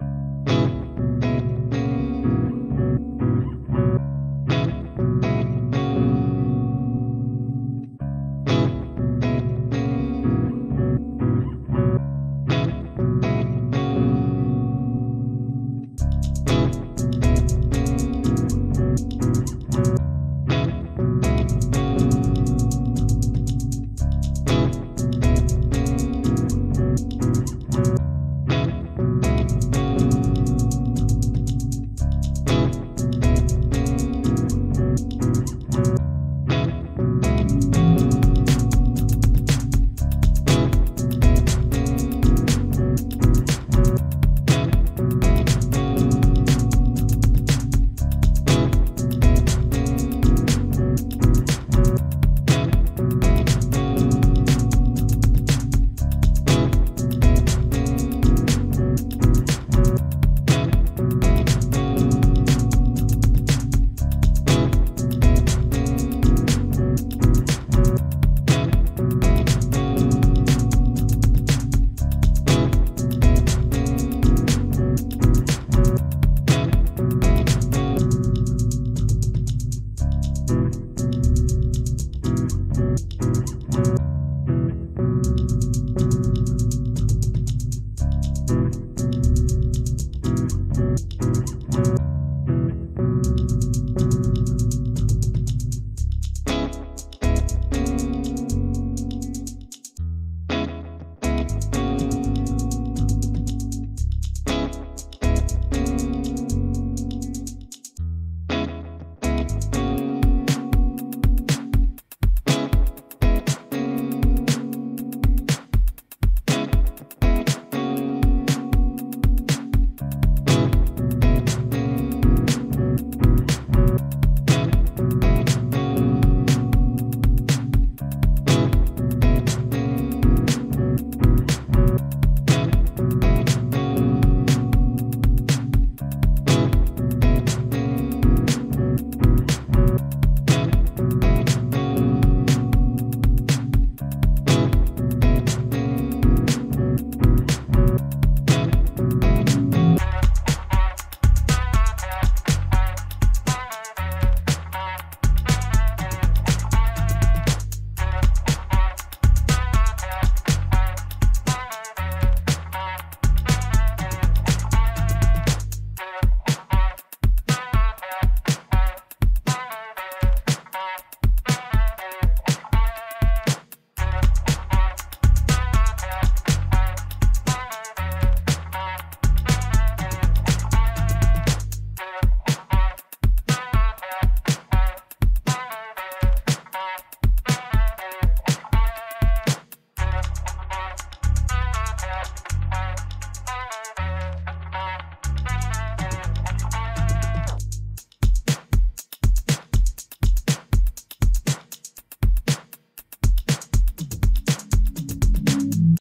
Mm-hmm.